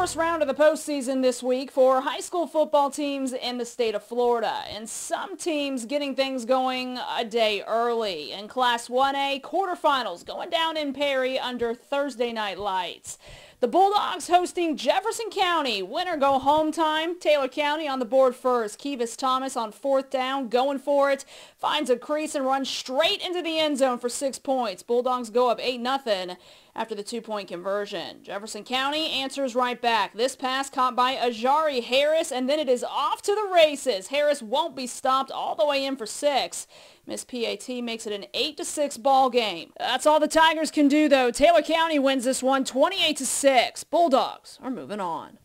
first round of the postseason this week for high school football teams in the state of Florida, and some teams getting things going a day early. In Class 1A, quarterfinals going down in Perry under Thursday night lights. The Bulldogs hosting Jefferson County. Winner go home time. Taylor County on the board first. Kevis Thomas on fourth down, going for it. Finds a crease and runs straight into the end zone for six points. Bulldogs go up 8-0 after the two-point conversion. Jefferson County answers right back. This pass caught by Ajari Harris, and then it is off to the races. Harris won't be stopped all the way in for six. Miss PAT makes it an 8-6 ball game. That's all the Tigers can do, though. Taylor County wins this one 28-6. Bulldogs are moving on.